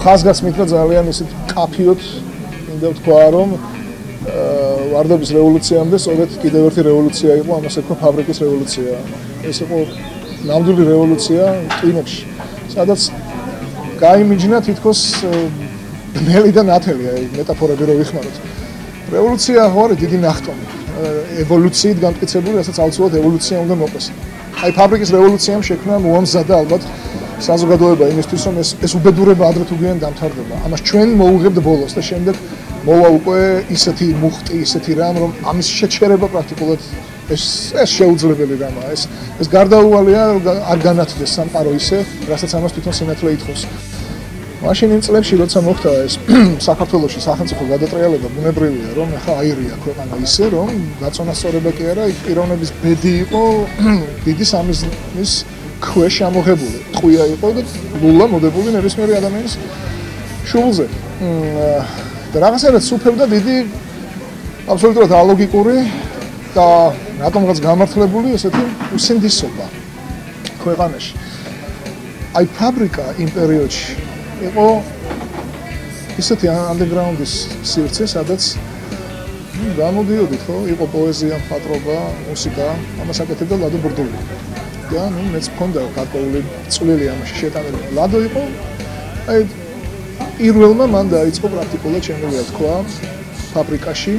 ხაზგასმით და ძალიან ისეთ კაფიოთ მინდა ვთქვა რომ ვარდების რევოლუციამდე სწორედ კიდევ ერთი რევოლუცია იყო ამას ეკო ფაბრიკის რევოლუცია. ეს იყო ნამდვილი რევოლუცია კინოში სადაც გაიმიჯნა თითქოს ბნელი და ნათელი აი მეტაფორები რო ვიხმაროთ. რევოლუცია ხო არის დიდი ნახტომი ევოლუციით განმტკიცებული რასაც აუცილებლად ევოლუცია უნდა მოყვეს აი ფაბრიკის რევოლუციამ შექმნა მომზადა ალბათ საზოგადოება იმისთვის რომ ეს ეს უბედურება ადრე თუ გვიან დამთავრდება. ამას ჩვენ მოუღებთ ბოლოს და შემდეგ მოვა უკვე ისეთი მუხტი, ისეთი რამ რომ ამის შეჩერება პრაქტიკულად ეს ეს შეუძლებელი რამაა. ეს ეს გარდაუვალია არ განათდეს სამყარო ისე, რასაც ამას თვითონ სინათლე ითხოვს. მაშინ იმ წლებში როცა მოხდა ეს საქართველოსი სახელმწიფო გადატრიალება ბუნებრივია რომ ახლა აირია ქვეყანა ისე რომ გაწონასწორება კი არა, პიროვნების ბედი იყო დიდი სამიზნის ქვეშ ამოღებული. ტყვია იყო და ლულა მოდებული ნებისმიერი ადამიანის შულზე. და რაღაცა სუფევდა დიდი აბსოლუტურად ალოგიკური და რატომღაც გამართლებული ესეთი უსინდისობა ქვეყანაში. აი ფაბრიკა იმ პერიოდში იყო ისეთი ანდერგრაუნდის სივრცე, სადაც გამოდიოდით ხო, იყო პოეზია, პატრობა, მუსიკა, ამას აკეთებდა ლადო ბურდული. და ნუ მეც მქონდა გარკვეული წვლილი ამაში შეტანილი. ლადო იყო აი პირველმა მან დაიწყო პრაქტიკულად შემიძლია თქვა ფაბრიკაში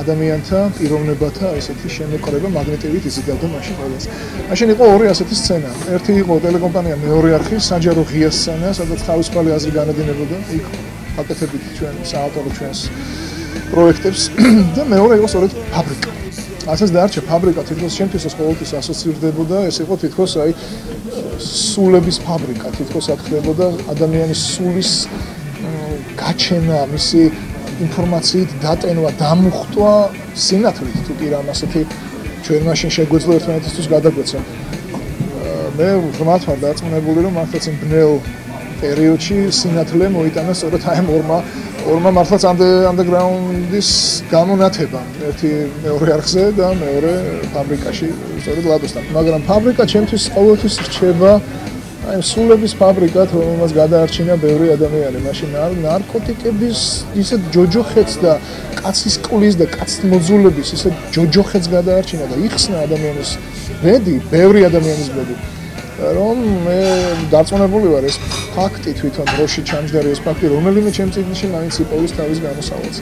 ადამიანთა პიროვნებათა ესეთი შემოკრება მაგნეტივით იზიდავდა მაშინ ყველას. მაშინ იყო ორი ასეთი სცენა. ერთი იყო ტელეკომპანია მეორე არხი, საჯარო ღია სცენა, სადაც თავისუფალი აზრი განედინებოდა. იქ აკეთებით ჩვენ საავტორო ჩვენს პროექტებს და მეორე იყო სწორედ ფაბრიკა. ასეც დაარჩა ფაბრიკა თითქოს შემთხვევით ეს ყოველთვის ასოცირდებოდა ეს იყო თითქოს აი სულების ფაბრიკა თითქოს აკეთებდა ადამიანის სულის გაჩენა მისი ინფორმაციით დატენვა დამუხტვა სინათლით თუ კი რამ ასეთი ჩვენ მაშინ შეგვეძლო ერთმანეთისთვის გადაგვეცა მე ღრმათ ვარ დარწმუნებული რომ მართლაც იმ ბნელ პერიოდში სინათლე მოიტანა სწორედ აი ამ ორმა ორმა მართლაც ანდერგრაუნდის გამონათება. ერთი მეორე არხზე და მეორე ფაბრიკაში სწორედ ლადოსთან. მაგრამ ფაბრიკა ჩემთვის ყოველთვის რჩება აი სულების ფაბრიკა რომელმაც გადაარჩინა ბევრი ადამიანი. მაშინ ნარკოტიკების ისეთ ჯოჯოხეთს და კაცის ყლის და კაცის მოძულების ისეთ ჯოჯოხეთს გადაარჩინა და იხსნა ადამიანის ბედი ბევრი ადამიანის ბედი რომ მე დარწმუნებული ვარ ეს ფაქტი თვითონ როში ჩამჯდარი ეს ფაქტი რომელიმე ჩემ წიგნში მაინც იპოვის თავის გამოსავალს.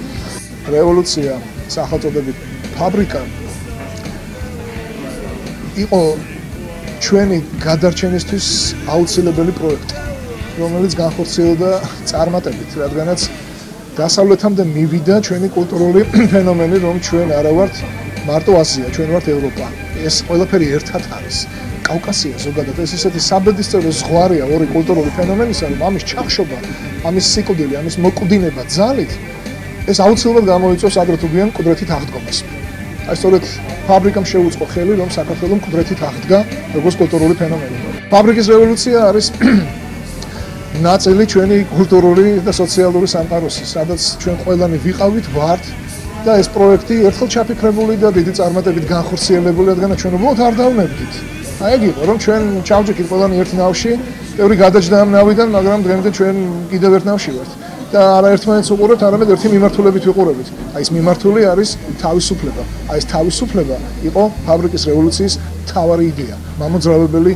რევოლუცია სახელწოდებით ფაბრიკა. იყო ჩვენი გადარჩენისთვის აუცილებელი პროექტი რომელიც განხორციელდა წარმატებით რადგანაც დასავლეთამდე მივიდა ჩვენი კულტურული ფენომენი რომ ჩვენ არა ვართ მარტო აზია ჩვენ ვართ ევროპა. ეს ყველაფერი ერთად არის კავკასია ზოგადად. ეს ისეთი საბედისწერო ზღვარია ორი კულტურული ფენომენისა რომ ამის ჩახშობა ამის სიკვდილი ამის მოკვდინება ძალით ეს აუცილებლად გამოიწვევს აგრეთვე კუდრეთით აღდგომას. აი სწორედ ფაბრიკამ შეუწყო ხელი რომ საქართველოს კუდრეთით აღდგა როგორც კულტურული ფენომენი. ფაბრიკის რევოლუცია არის ნაწილი ჩვენი კულტურული და სოციალური სამყაროსი სადაც ჩვენ ყველანი ვიყავით ვართ და ეს პროექტი ერთხელ ჩაფიქრებული და დიდი წარმატებით განხორციელებული რადგან ჩვენ უბრალოდ არ დავნებდით აი ეგ იყო რომ ჩვენ ჩავჭიქით ყველანი ერთ ნავში, ბევრი გადაჭდა ამ ნავიდან, მაგრამ დღემდე ჩვენ კიდევ ერთ ნავში ვართ. და არა ერთმანეთს უყურებთ, არამედ ერთი მიმართულებით ვიყურებთ. აი ეს მიმართული არის თავისუფლება. აი ეს თავისუფლება იყო ფაბრიკის რევოლუციის თავარი იდეა. მამოძრავებელი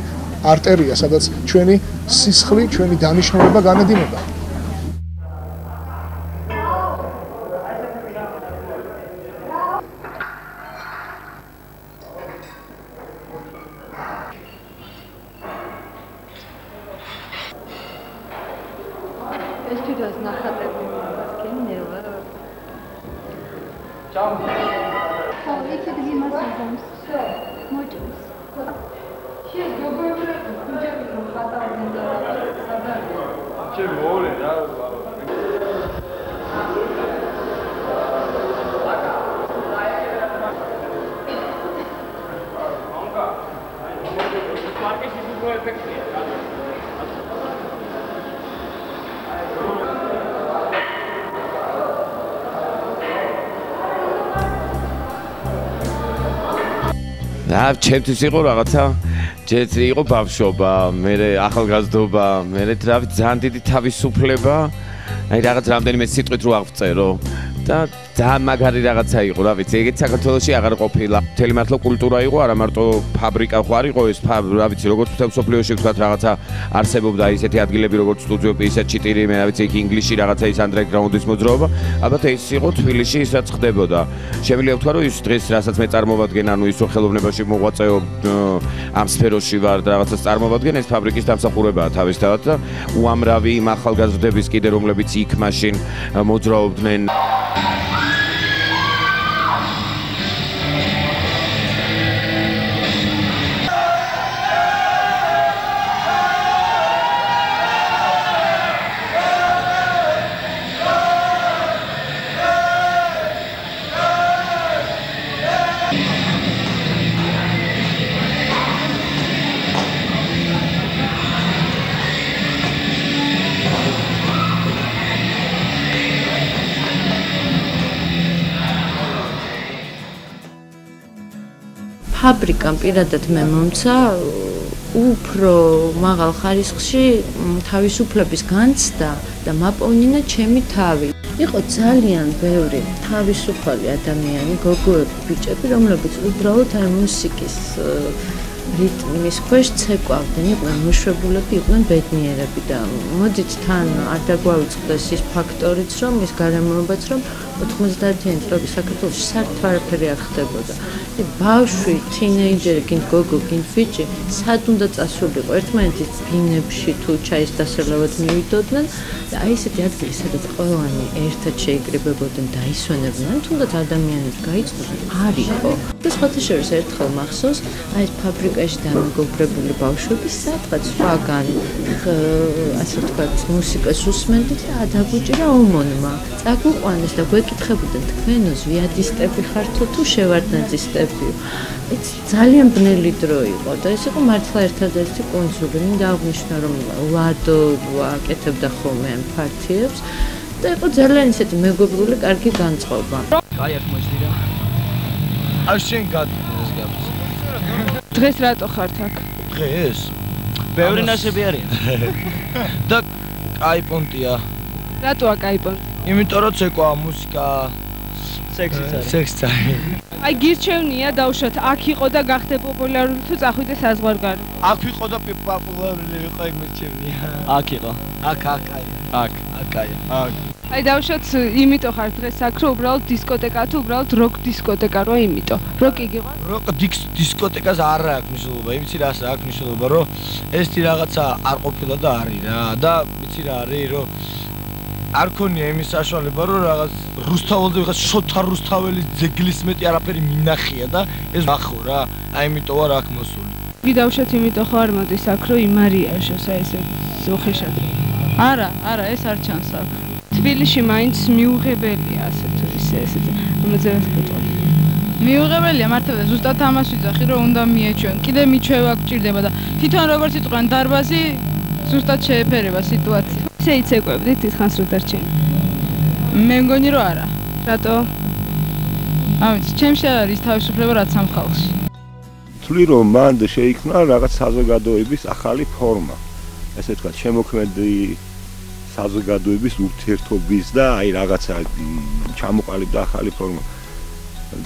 არტერია, სადაც ჩვენი სისხლი, ჩვენი დანიშნულება განედინება. და ჩემთვის იყო რაღაცა ჯერ იყო ბავშვობა, მე ახალგაზრდობა, მე რავი ძალიან დიდი თავისუფლება. აი რაღაც რამდენიმე სიტყვით რო აღწერო და ძალიან მაგარი რაღაცა იყო, რა ვიცი, ეგეთ საქართველოსი აღარ ყოფილა. მთელი მართლა კულტურა იყო, არა მარტო ფაბრიკა ხარ იყო ეს, რა ვიცი, როგორც მთელ სოფლიოში ვთქვათ რაღაცა არსებობდა ისეთი ადგილები როგორც სტუდიო პისა ჩიტირი, მე რა ვიცი, იქ ინგლისში რაღაცა ის ანდერგრაუნდის მოძრაობა, ალბათ ეს იყო თბილისში ისაც ხდებოდა. შემიძლია ვთქვა, რომ ის დღეს რასაც მე წარმოვადგენ, ანუ ის ხელოვნებაში მოღვაწეო ამ სფეროში ვარ და რაღაცას წარმოვადგენ, ეს ფაბრიკის დამსახურებაა თავისთავად და უამრავი იმ ახალგაზრდების კიდე რომლებიც იქ მაშინ მოძრაობდნენ. ფაბრიკამ პირადად მე მომცა უფრო მაღალ ხარისხში თავისუფლების განცდა და მაპოვნინა ჩემი თავი. იყო ძალიან ბევრი თავისუფალი ადამიანი, გოგოები, ბიჭები, რომლებიც უბრალოდ აი მუსიკის რიტმის ქვეშ ცეკვავდნენ, იყვნენ მშვებულები, იყვნენ ბედნიერები და მოდით თან არ დაგვაუწყდეს ის ფაქტორიც, რომ ის გარემოებაც, რომ 90-იანი წლების საქართველოს საერთოდ არაფერი არ ხდებოდა. აი ბავშვი, თინეიჯერი, გინ გოგო, გინ ფიჭი, სად უნდა წასულიყო ერთმანეთის ბინებში თუ ჩაის დასალევად მივიდოდნენ და აი ესეთი ადგილი, სადაც ყველანი ერთად შეიკრიბებოდნენ და ისვენებდნენ, თუნდაც ადამიანებს გაიწვნენ, არ იყო. და სხვათა შორის ერთხელ მახსოვს, აი ეს ფაბრიკაში დამეგობრებული ბავშვები სადღაც სხვაგან ასე ვთქვათ, მუსიკას უსმენდით და ადაგუჭირა ომონმა. წაგვიყვანეს და გვეკითხებოდნენ თქვენო ზვიადისტები ხართო თუ შევარდნაძისტებიო. ეს ძალიან ბნელი დრო იყო და ეს იყო მართლა ერთადერთი კონსული. მინდა აღვნიშნო რომ ლადო აკეთებდა ხოლმე ამ პარტიებს და იყო ძალიან ისეთი მეგობრული, კარგი განწყობა. აი აქ მოჭდიდა. აი შენ გადადეს გაბს. დღეს რატო ხართ აქ? დღეს? ბევრი ნაშები არიან. და აი პონტია. რატოა კაი პონტი? იმიტომ რომ ცეკვა მუსიკა სექსიც არის. სექსიც არის. აი გირჩევნია დაუშვათ აქ იყო და გახდე პოპულარული თუ წახვიდე საზღვარგარეთ. აქ იყო და პოპულარული იყო ეგ მირჩევნია. აქ იყო. აქ აქ აი. აქ აქ აი. აქ. აი დაუშვათ იმიტომ ხარ დღეს აქ რომ უბრალოდ დისკოტეკა თუ უბრალოდ როკ დისკოტეკა რო იმიტომ. როკი გიყვა? როკ დისკოტეკას არ აქვს მნიშვნელობა. იმიცი რა აქვს მნიშვნელობა რომ ეს თი რაღაცა არ ყოფილა და არის რა და ვიცი რა არის რომ არ ქონია იმის საშუალება რომ რაღაც რუსთაველზე ვიღაც შოთა რუსთაველის ძეგლის მეტი არაფერი მინახია და ეს ნახო რა აი იმიტომ ვარ აქ მოსული. გიდავშეთ იმიტომ ხო არ მოდის აქ რომ იმარიაშოს აი ესე ზოხეშად. არა არა ეს არ ჩანს აქ. თბილისში მაინც მიუღებელია ასე თუ ისე ესე რომელზე ვეთქვი მიუღებელია მართლა ზუსტად ამას ვიძახი რომ უნდა მიეჩვენ კიდე მიჩვევა გჭირდება და თვითონ როგორც იყვნენ დარბაზი ზუსტად შეეფერება სიტუაცია შეიცეკვებდით თითქოს რო დარჩენ. მე მგონი რომ არა. რატო? ამით ჩემში არის თავისუფლება რაც ამ ხალხში. თვლი რომ მან შეიქმნა რაღაც საზოგადოების ახალი ფორმა. ესე ვთქვათ, შემოქმედი საზოგადოების ურთიერთობის და აი რაღაცა ჩამოყალიბდა ახალი ფორმა.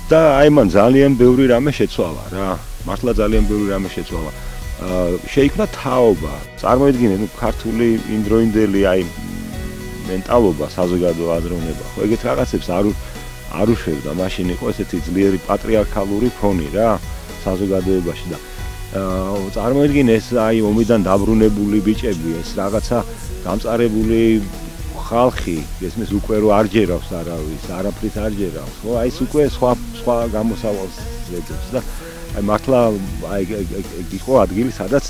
და აი მან ძალიან ბევრი რამე შეცვალა რა. მართლა ძალიან ბევრი რამე შეცვალა. შეიქმნა თაობა. წარმოიდგინე, ნუ ქართული ინდროინდელი აი მენტალობა, საზოგადო აზროვნება. ხო, ეგეთ რაღაცებს არ არ უშვებდა, მაშინ იყო ესეთი ძლიერი პატრიარქალური ფონი რა საზოგადოებაში და აა წარმოიდგინე ეს აი ომიდან დაბრუნებული ბიჭები, ეს რაღაცა გამწარებული ხალხი ესმის უკვე რო არ ჯერავს არავის, არაფრის არ ჯერავს, ხო? აი ეს უკვე სხვა სხვა გამოსავალს ძლებს და აი მართლა აი იყო ადგილი, სადაც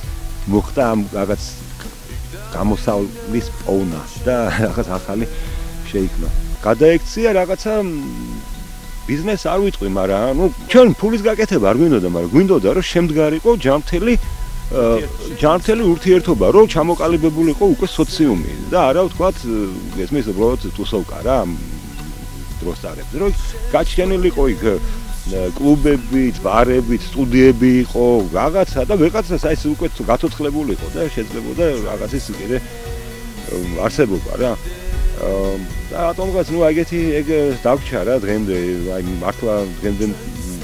მოხდა ამ რაღაც გამოსავლის პოვნა და რაღაც ახალი შეიქმნა. გადაექცია რაღაცა ბიზნეს არ ვიტყვი, მაგრამ ნუ ჩვენ ფულის გაკეთება არ გვინდოდა, მაგრამ გვინდოდა რომ შემდგარიყო ჯანმრთელი ჯანმრთელი ურთიერთობა, რომ ჩამოყალიბებულიყო უკვე სოციუმი და არა ვთქვათ ესმის უბრალოდ თუსოვკა რა დროს არებს, რომ გაჩენილიყო იქ კლუბები, ბარები, სტუდიები იყო, რაღაცა და ვეღაცა საის უკვე გაცოცხლებულიყო და შეძლებოდა რაღაცის კიდე არსებობა რა. და ატომღაც ნუ ეგეთი ეგ დაგჭა რა დღემდე, აი მართლა დღემდე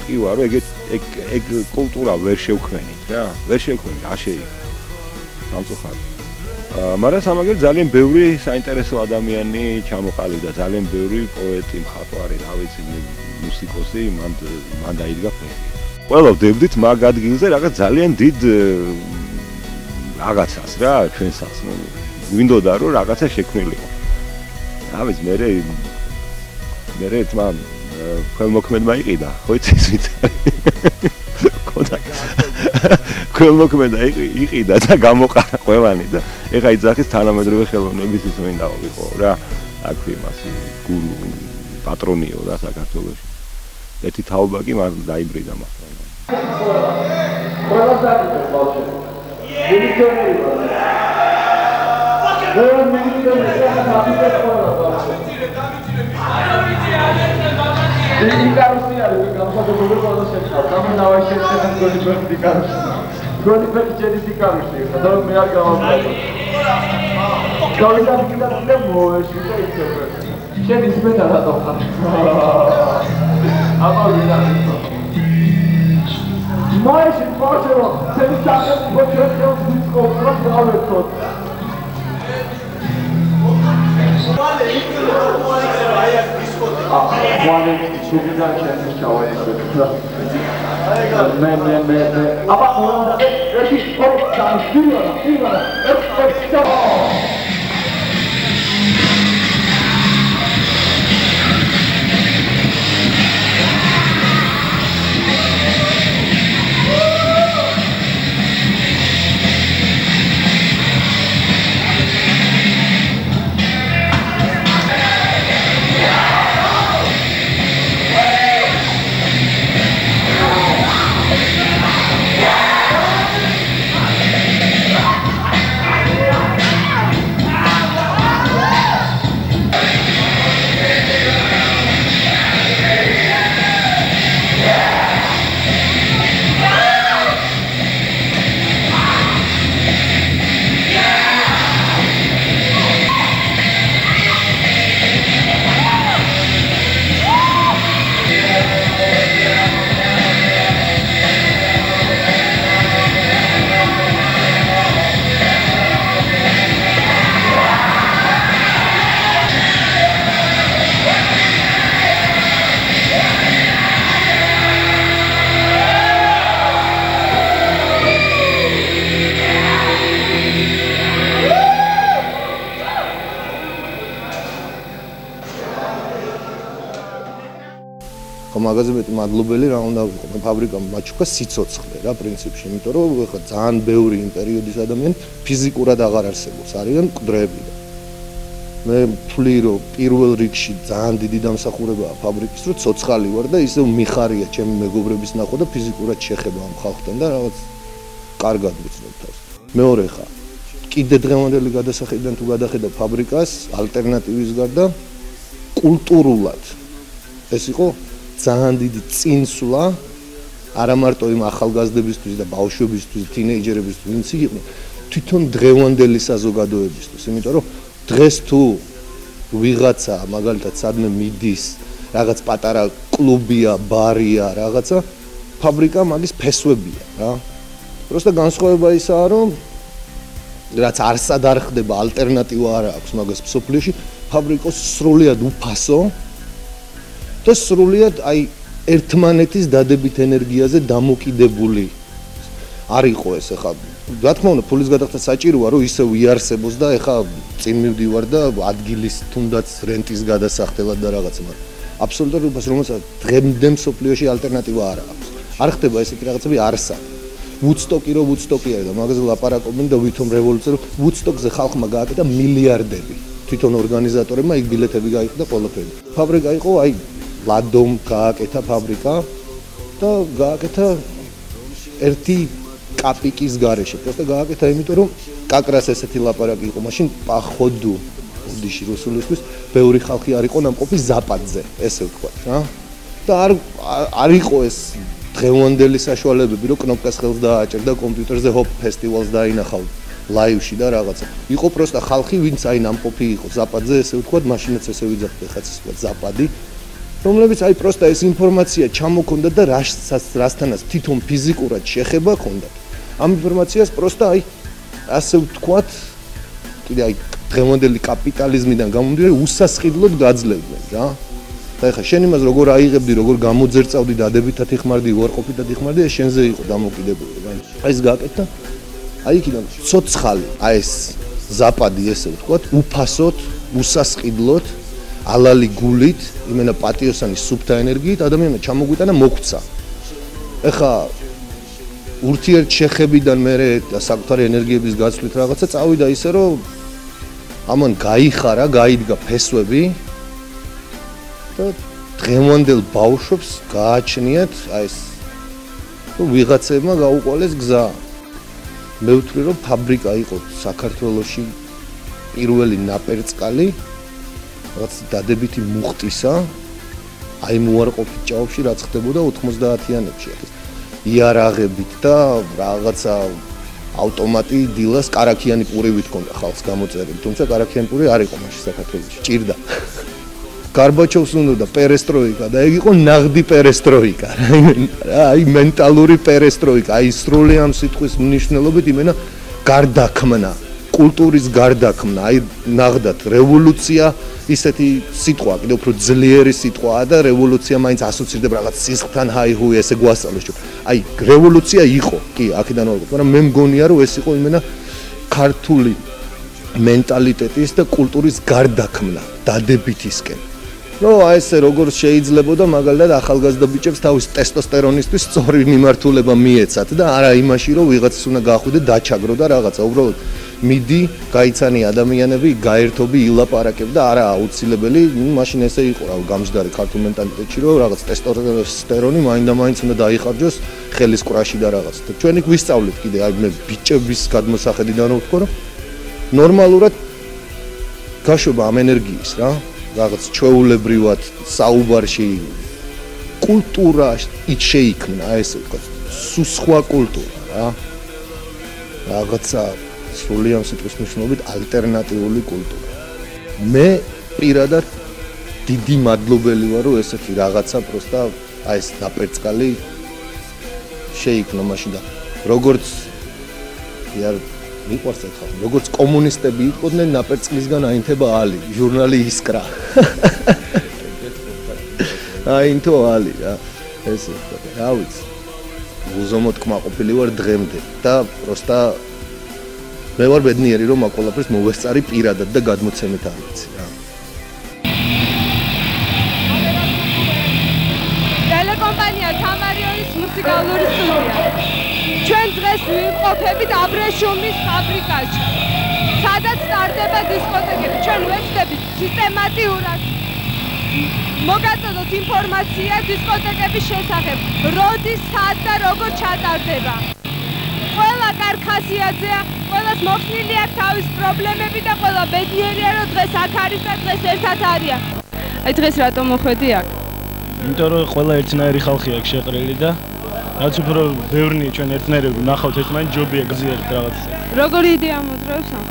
კი ვარო ეგ ეგ ეგ კულტურა ვერ შევქმენით რა ვერ შევქმენით არ შეიძლება სამწუხაროდ მაგრამ სამაგერ ძალიან ბევრი საინტერესო ადამიანი ჩამოყალიბდა ძალიან ბევრი პოეტი მხატვარი რა ვიცი მუსიკოსი მან მან დაიდგა ფეხი ყველა ვდებდით მაგ ადგილზე რაღაც ძალიან დიდ რაღაცას რა ჩვენსაც ნუ გვინდოდა რომ რაღაცა შექმნილიყო რა ვიცი მე მე თმა ქველმოქმედმა იყიდა, ხო იცი ისიც. კონდა. ქველმოქმედა იყიდა და გამოყარა ყველანი და ეხა იძახის თანამედროვე ხელოვნების ის მინდა ვიყო რა. აქ იმას გურუ პატრონიო და საქართველოს. ერთი თაობა კი მას დაიბრიდა მას. ყველა საკითხი ბავშვი. მილიციონერი ვარ. მე მილიციონერი ვარ, ამიტომ ყველა ბავშვი. დიკარუსი არის გამოსადებები ყველა შეჭრა. გამონავა შეჭრა გოლი ფერი დიკარუსი. გოლი ფერი ჯერი დიკარუსი. და მე არ გამომწევ. გოლი და დიკარუსი და მოეში და იცობრე. შენ ისმე და რატო ხარ? აბა ვიდა. მაიში პოჩერო, სენი სახე პოჩერო დისკო, რა გავერთო. ვალე იქ რო აი აქ ვანი შეგიდა ჩემს ჩავაიქრო. მე მე მე მე აბა ერთი ორი ჩამშვიდა და ფინა ერთ ჩავა. მაგაზე მეტი მადლობელი რა უნდა ვიყო მე ფაბრიკამ მაჩუკა სიцоცხლე რა პრინციპში იმიტომ რომ ხა ძალიან ბევრი იმ პერიოდის ადამიანი ფიზიკურად აღარ არსებობს არიან მკვდრები და მე ფლი რომ პირველ რიგში ძალიან დიდი დამსახურებაა ფაბრიკის რომ ცოცხალი ვარ და ისე მიხარია ჩემი მეგობრების ნახვა და ფიზიკურად შეხება ამ ხალხთან და რაღაც კარგად ვიცნობ თავს მეორე ხა კიდე დღევანდელი გადასახედიდან თუ გადახედა ფაბრიკას ალტერნატივის გარდა კულტურულად ეს იყო ძალიან დიდი წინსვლა არა მარტო იმ ახალგაზრდებისთვის და ბავშვებისთვის, თინეიჯერებისთვის, ვინც იყვნენ, თვითონ დღევანდელი საზოგადოებისთვის, იმიტომ რომ დღეს თუ ვიღაცა მაგალითად სადმე მიდის, რაღაც პატარა კლუბია, ბარია, რაღაცა ფაბრიკა მაგის ფესვებია, რა. просто განსხვავება ისაა, რომ რაც არსად არ ხდება, ალტერნატივა არ აქვს მაგას ფსოფლიოში, ფაბრიკოს სრულიად უფასო, და სრულიად აი ერთმანეთის დადებით ენერგიაზე დამოკიდებული. არ იყო ეს ახლა რა თქმა უნდა ფულის გადახდა საჭიროა რომ ისე უიარსებოს და ახლა წინ მივდივარ და ადგილის თუნდაც რენტის გადასახდელად და რაღაცა მაგრამ აბსოლუტურად უბრალოდ რომელსაც დღემდე მსოფლიოში ალტერნატივა არ აქვს. არ ხდება ესეთი რაღაცები არსად. ვუდსტოკი რო ვუდსტოკი არის და მაგაზე ლაპარაკობენ და ვითომ რევოლუცია რო ვუდსტოკზე ხალხმა გააკეთა მილიარდები. თვითონ ორგანიზატორებმა იქ ბილეთები გაიყიდა ყველაფერი. ფაბრიკა იყო აი ლადომ გააკეთა ფაბრიკა და გააკეთა ერთი კაპიკის გარეშე. просто გააკეთა იმიტომ რომ კაკრას ესეთი ლაპარაკი იყო, მაშინ პახოდუ უდიში რუსულისთვის ბევრი ხალხი არ იყო ნამყოფი ზაპადზე, ესე ვთქვა რა. და არ არ იყო ეს დღევანდელი საშუალებები, რომ კნოპკას ხელს დააჭერდა კომპიუტერზე ჰოპ ფესტივალს დაინახავ ლაივში და რაღაცა. იყო просто ხალხი, ვინც აი ნამყოფი იყო ზაპადზე, ესე ვთქვა, მაშინაც ესე ვიძახდი ხაც ისე ვთქვა ზაპადი. რომლებიც აი პროსტა ეს ინფორმაცია ჩამოქონდა და რასაც რასთანაც თვითონ ფიზიკურად შეხება ქონდა. ამ ინფორმაციას პროსტა აი ასე ვთქვათ კიდე აი დღევანდელი კაპიტალიზმიდან გამომდინარე უსასყიდლოდ გაძლევდნენ რა. და ეხა შენ იმას როგორ აიღებდი, როგორ გამოძერწავდი დადებითად იხმარდი, უარყოფითად იხმარდი, ეს შენზე იყო დამოკიდებული. აი ეს გააკეთა. აი იქიდან ცოცხალი, აი ეს ზაპადი ესე ვთქვათ, უფასოდ, უსასყიდლოდ ალალი გულით, იმენა პატიოსანი სუფთა ენერგიით ადამიანმა ჩამოგვიტანა მოქცა. ეხა ურთიერთ შეხებიდან მე საკუთარი ენერგიების გაცვლით რაღაცა წავიდა ისე რომ ამან გაიხარა, გაიდგა ფესვები და დღევანდელ ბავშვებს გააჩნიათ აი ეს ვიღაცებმა გაუყოლეს გზა მე ვთვლი რომ ფაბრიკა იყო საქართველოსში პირველი ნაპერწკალი რაღაც დადებითი მუხტისა აი მოარყოფით ჭაობში რაც ხდებოდა 90-იანებში. იარაღებით და რაღაცა ავტომატი დილას караქიანი პურივით კონდა ხალხს გამოწერილი, თუმცა караქიანი პური არ იყო მაშინ საქართველოში, ჭირდა. გარბაჩოვს უნდოდა პერესტროიკა და ეგ იყო ნაღდი პერესტროიკა, აი მენტალური პერესტროიკა, აი სრული ამ სიტყვის მნიშვნელობით იმენა გარდაქმნა. კულტურის გარდაქმნა, აი ნაღდათ რევოლუცია ისეთი სიტყვა, კიდევ უფრო ძლიერი სიტყვაა და რევოლუცია მაინც ასოცირდება რაღაც სისხლთან, ჰაი-ჰუი, ესე გვასწავლეს ჩვენ. აი რევოლუცია იყო, კი, აქედან ვარგო, მაგრამ მე მგონია რომ ეს იყო იმენა ქართული მენტალიტეტის და კულტურის გარდაქმნა დადებითისკენ. ნუ აი ესე როგორ შეიძლებოდა მაგალითად ახალგაზრდა ბიჭებს თავის ტესტოსტერონისთვის სწორი მიმართულება მიეცათ და არა იმაში რომ ვიღაცას უნდა გაახვიდე დაჩაგრო და რაღაცა უბრალოდ მიდი, გაიცანი ადამიანები, გაერთობი, ილაპარაკებ და არა აუცილებელი, ну, მაშინ ესე იყო რა, გამჯდარი ქართულ მენტალიტეტში, რომ რაღაც ტესტოსტერონი მაინდა-მაინც უნდა დაიხარჯოს ხელის კრაში და რაღაც. და ჩვენი გვისწავლეთ კიდე, აი მე ბიჭების გადმოსახედიდან ვთქვა, რომ ნორმალურად გაშვება ამ ენერგიის რა, რაღაც ჩვეულებრივად საუბარში კულტურა ის შეიქმნა, ესე ვთქვა, სუსხვა კულტურა რა. რაღაცა სრული ამ სიტყვის მნიშვნელობით ალტერნატიული კულტურა. მე პირადად დიდი მადლობელი ვარ, რომ ესეთი რაღაცა პროსტა აი ეს დაპერწკალი შეიქმნა მაშინ და როგორც იარ მიყვარს ახლა როგორც კომუნისტები იყვნენ ნაპერწკლისგან აინთება ალი ჟურნალი ისკრა აინთო ალი რა ესე რა ვიცი უზომოდ კმაყოფილი ვარ დღემდე და პროსტა მე ვარ ბედნიერი რომ აქ ყველაფერს მოვესწარი პირადად და გადმოცემით არ ვიცი რა ტელეკომპანია თამარიონის მუსიკალური სტუდია ჩვენ დღეს ვიმყოფებით აბრეშუმის ფაბრიკაში სადაც სტარტდება დისკოტეკები ჩვენ ვეცდებით სისტემატიურად მოგაწოდოთ ინფორმაცია დისკოტეკების შესახებ როდის სად და როგორ ჩატარდება ყველა კარქასიაძეა, ყველას მოხსნილი აქვს თავის პრობლემები და ყველა ბედნიერია, რომ დღეს აქ არის და დღეს ერთად არიან. აი დღეს რატომ მოხვედი აქ? იმიტომ რომ ყველა ერთნაირი ხალხი აქ შეყრილი და რაც უფრო ბევრნი ჩვენ ერთნაირები ნახავთ ერთმანეთს ჯობია გზიერთ რაღაც. როგორი იდეა მოძრაობს ამ?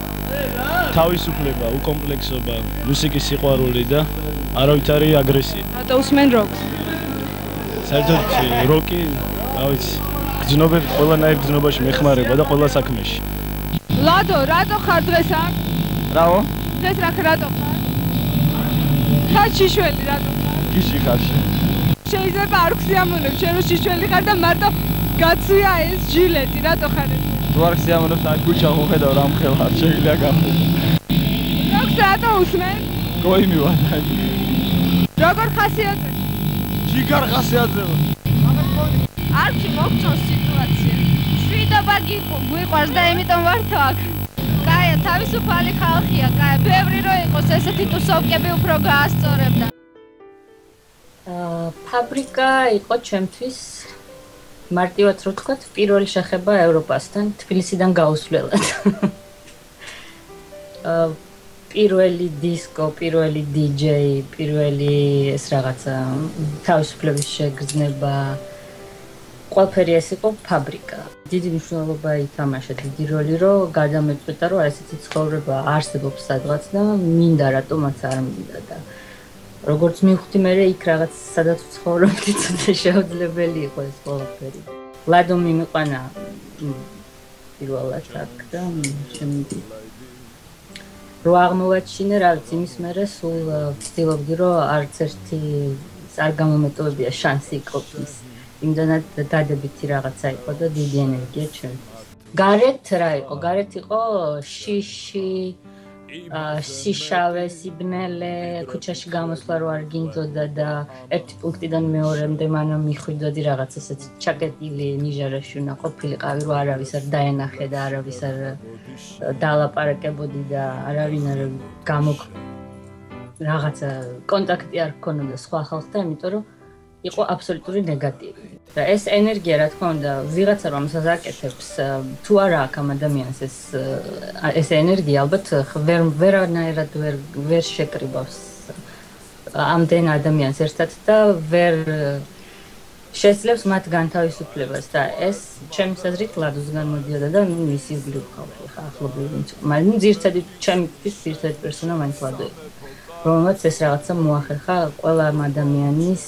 თავისუფლება, უკომპლექსობა, მუსიკის სიყვარული და არავითარი აგრესია. რატო უსმენ როკს? საერთოდ როკი, რა ვიცი, გძნობები ყველანაირ გძნობაში მეხმარება და ყველა საქმეში. ლადო, რატო ხარ დღეს აქ? რაო? დღეს რა რატო ხარ? ხაჩიშველი რატო ხარ? გიში ხარში. შეიძლება არ ქსიამონებ, შენ რო შიშველი ხარ და მარტო გაცვია ეს ჟილეტი, რატო ხარ ეს? თუ არ ხსიამოვნებს აი ქუჩა მოხედავ რა მხელა შეიძლება გამო. როქს რატო უსმენ? გოი მივადა. როგორ ხასიათზე? ჯიგარ ხასიათზე. არჩი მოგწონს სიტუაცია. შვიდობა გიყვარს და იმიტომ ვარ თუ აქ. კაია, თავისუფალი ხალხია, კაია, ბევრი რო იყოს ესეთი ტუსოვკები უფრო გაასწორებდა. აა ფაბრიკა იყო ჩემთვის მარტივად რო ვთქვა, პირველი შეხება ევროპასთან, თბილისიდან გაუსვლელად. აა პირველი დისკო, პირველი დიჯეი, პირველი ეს რაღაცა თავისუფლების შეგრძნება ყველაფერი ეს იყო ფაბრიკა. დიდი მნიშვნელობა ითამაშა დიდი როლი, რომ გადამეწყვეტა, რომ ესეთი ცხოვრება არსებობს სადღაც და მინდა რატომაც არ მინდა და როგორც მივხვდი მე იქ რაღაც სადაც ცხოვრობდი, ცოტა შეუძლებელი იყო ეს ყველაფერი. ლადო მიმიყვანა პირველად აქ და შემდი რო აღმოვაჩინე რა ვიცი იმის მერე სულ ვცდილობდი რომ არც ერთი არ გამომეტოვებია შანსი ყოფნის იმდანაც დადებითი რაღაცა იყო და დიდი ენერგია ჩვენ. გარეთ რა იყო? გარეთ იყო შიში, სიშავე, სიბნელე, ქუჩაში გამოსვლა რო არ გინდოდა და ერთი პუნქტიდან მეორემდე მანამ მიხვიდოდი რაღაც ესეთ ჩაკეტილი ნიჟარაში უნდა ყოფილიყავი რო არავის არ დაენახე და არავის არ დალაპარაკებოდი და არავინ არ გამოგ რაღაცა კონტაქტი არ ქონოდა სხვა ხალხთან, იმიტომ რომ იყო აბსოლუტური ნეგატივი. და ეს ენერგია, რა თქმა უნდა, ვიღაცა რომ საზაკეთებს, თუ არა აქ ამ ადამიანს ეს ეს ენერგია ალბათ ვერ ვერანაირად ვერ ვერ შეკრიბავს ამდენ ადამიანს ერთად და ვერ შეძლებს მათ განთავისუფლებას. და ეს ჩემს აზრით ლადოსგან მოდიოდა და მისი გლუბ ხალხი ახლობლივი მაგრამ ძირთადი ჩემთვის ძირთადი პერსონა მაინც ლადო რომელსაც ეს რაღაცა მოახერხა ყველა ადამიანის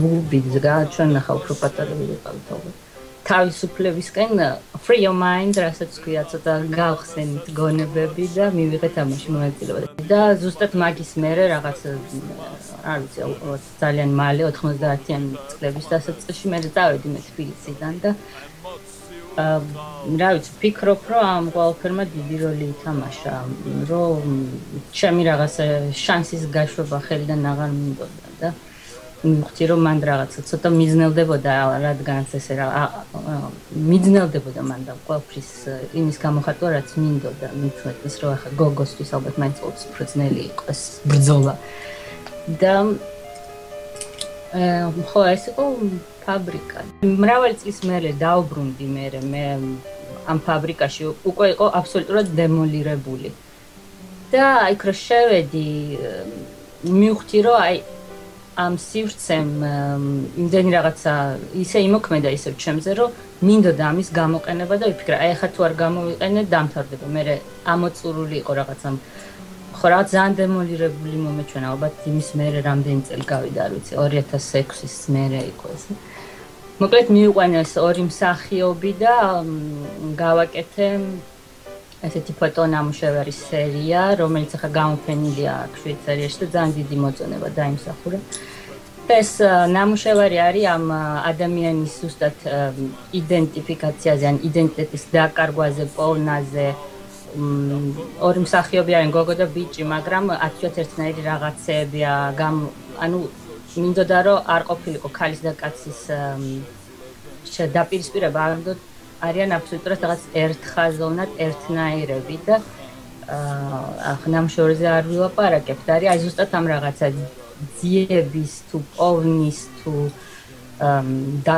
ვუბიძგა ჩვენ ახლა უფრო პატარები ვიყავით ალბათ თავისუფლებისკენ free your mind რასაც ქვია ცოტა გავხსენით გონებები და მივიღეთ ამაში მონაწილეობა და ზუსტად მაგის მერე რაღაც არ ვიცი ძალიან მალე 90-იან წლების დასაწყისში მე დავედი მე თბილისიდან და რა ვიცი ფიქრობ რომ ამ ყველაფერმა დიდი როლი ითამაშა რომ ჩემი რაღაც შანსის გაშვება ხელიდან აღარ მინდოდა და მიხდი რომ მან რაღაცა ცოტა მიზნელდებოდა რადგანაც ესე რა მიზნელდებოდა მან და ყველაფრის იმის გამოხატვა რაც მინდოდა მithmet ის რომ ახლა გოგოსთვის ალბათ მაინც ოც უფრო ძნელი იყოს ბრძოლა და ხო ეს იყო ფაბრიკა. მრავალი წლის მერე დაუბრუნდი მე მე ამ ფაბრიკაში უკვე იყო აბსოლუტურად დემოლირებული. და იქ რო შევედი მივხვდი რომ აი ამ სივრცემ იმდენი რაღაცა ისე იმოქმედა ისე ჩემზე რომ მინდოდა ამის გამოყენება და ვიფიქრე აი ხა თუ არ გამოვიყენე დამთავრდება. მე ამოწურული იყო რაღაცა ხო რა ძალიან დემოლირებული მომეჩვენა ალბათ იმის მერე რამდენი წელი გავიდა არ ვიცი 2006-ის მერე იყო ეს. მოკლედ მიიყვანეს ორი მსახიობი და გავაკეთე ესეთი ფოტონამუშევარის სერია, რომელიც ახლა გამოფენილია შვეიცარიაში და ძალიან დიდი მოწონება დაიმსახურა. ეს ნამუშევარი არის ამ ადამიანის ზუსტად იდენტიფიკაციაზე, ან იდენტიტეტის დაკარგვაზე, პოვნაზე. ორი მსახიობი არიან გოგო და ბიჭი, მაგრამ 10-20 ერთნაირი რაღაცეებია, ანუ მინდოდა რომ არ ყოფილიყო ქალის და კაცის დაპირისპირება უნდა არიან აბსოლუტურად რაღაც ერთხაზოვნად ერთნაირები და აა ხნამშორზე არ ვილაპარაკებ და არის აი ზუსტად ამ რაღაცა ძიების თუ პოვნის თუ და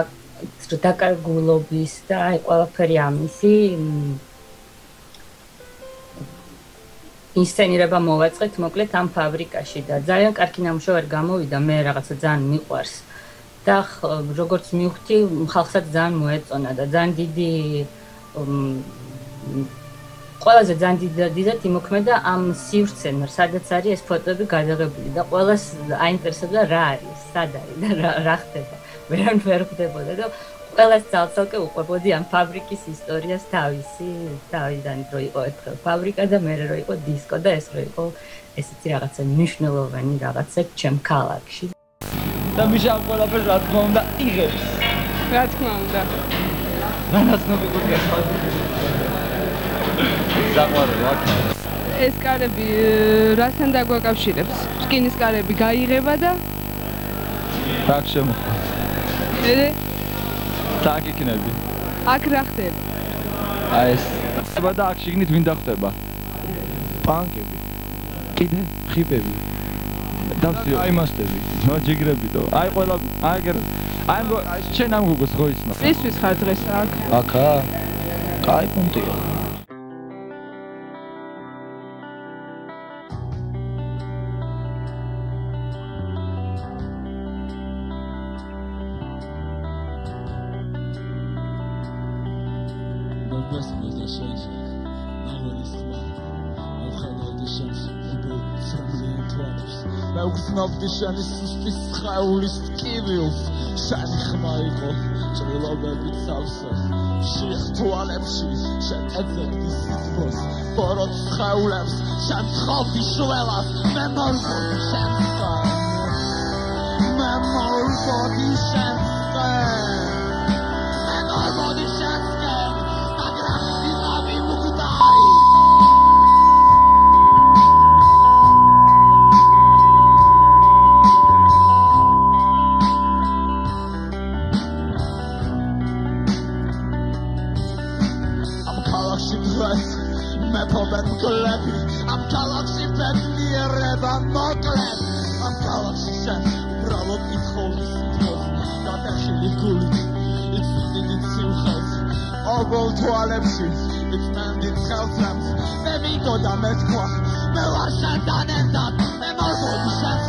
დაკარგულობის და აი ყველაფერი ამისი ინსცენირება მოვაწყეთ მოკლედ ამ ფაბრიკაში და ძალიან კარგი ნამუშევარი გამოვიდა. მე რაღაცა ძალიან მიყვარს და როგორც მივხვდი ხალხსაც ძალიან მოეწონა და ძალიან დიდი ყველაზე ძალიან დიდი დიდად იმოქმედა ამ სივრცენ სადაც არის ეს ფოტოები გადაღებული და ყველას აინტერესებდა რა არის სად არის და რა ხდება ვერან ვერ ხდებოდა და ყველას ძალწალკე უყვებოდი ამ ფაბრიკის ისტორიას თავისი თავიდან რო იყო ერთხელ ფაბრიკა და მე რო იყო დისკო და ეს რო იყო ესეთი რაღაცა მნიშვნელოვანი რაღაცა ჩემ ქალაქში და მიშა ყველაფერს რა თქმა უნდა იღებს რა თქმა უნდა. განაცნობი გულკითხვა. საყვარელი რა თქმა უნდა. ეს კარები რასთან დაგვაკავშირებს? სკინის კარები გაიღება და აქ შემოხვა. მე აქ იქნები. აქ რა ხდება? აი ეს ხდება და აქ შიგნით ვინ დახტება? პანკები. კიდე ხიპები. დავსიო. აი მასტები. ნო ჯიგრები და აი ყველა აი გერ აი შენ ამ გუგოს ხო იცნობ? ისვის ხარ დღეს აქ? აქა. კაი პუნქტია. მე უგზნობდი შენი სუსტის ხაულის ტკივილს შენი ხმა იყო ჭრილობები ცავსო შიხ თვალებში შენ ეძებდი სიცბოს ბოროტ ხაულებს შენ ცხობდი შველას მე მორგოდი შენ მე მორგოდი შენ გადაშილი გული იცინი სიმხელს ობოლ თვალებში იცნანდი ხელს მე მიგოდა მე თქვა მე ვარ შენთან ერთად მე მორგოდი შენსკენ მე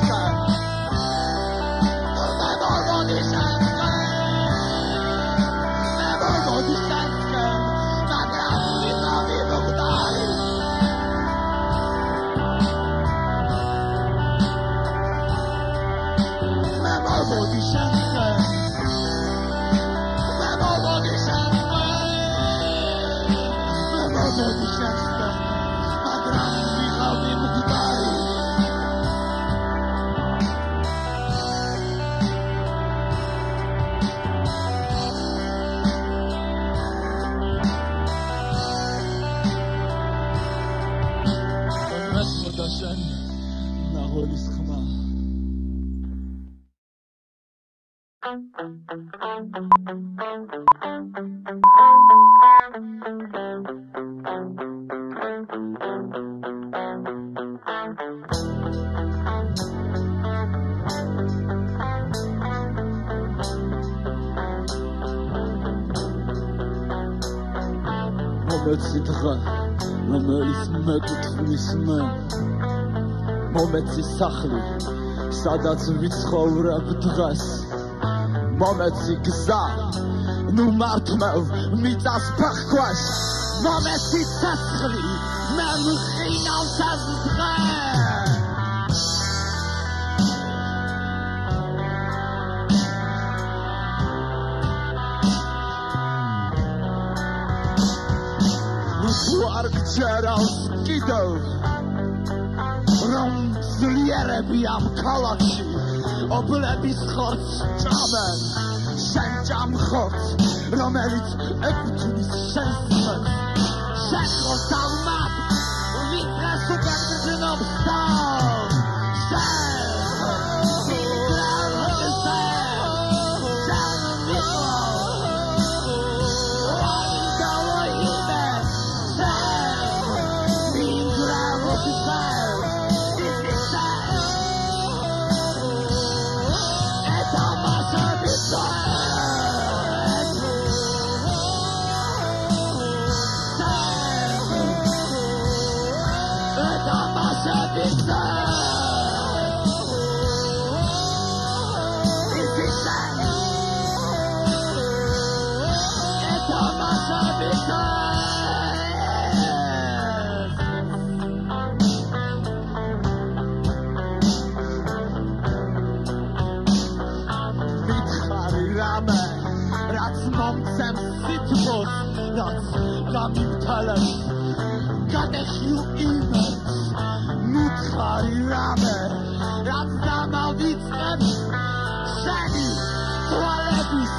მომეცი დღე რომელიც მეკუთვნის მე მომეცი სახლი სადაც ვიცხოვრებ დღეს. მომეცი გზა ნუ მართმევ მიწას ფეხქვეშ მომეცი ცეცხლი მე მխინავს ეს დღე ძლიერები ამ ქალაქში ობლების ხორცს ჭამენ შენ ჭამხორცს რომელიც ეკუთვნის შენს ძმებს რაც გამავიწყებს შენი თვალების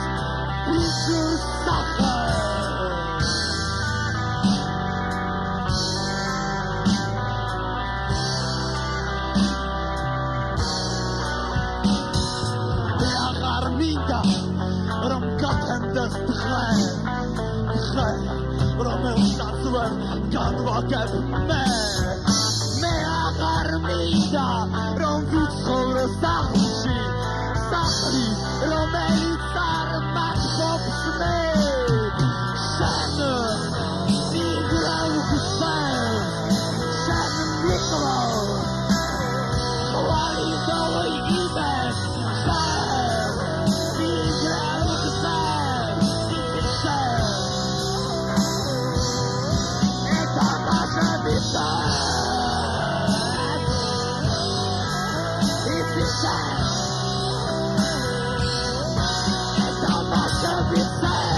მინდა რომ გათენდეს დღე დღე რომელსაც ვერ განვაგებ მე მე აღარ მინდა რომ ვიცხოვრო სახლში სახლი რომელიც არ მახობს მე შენ say.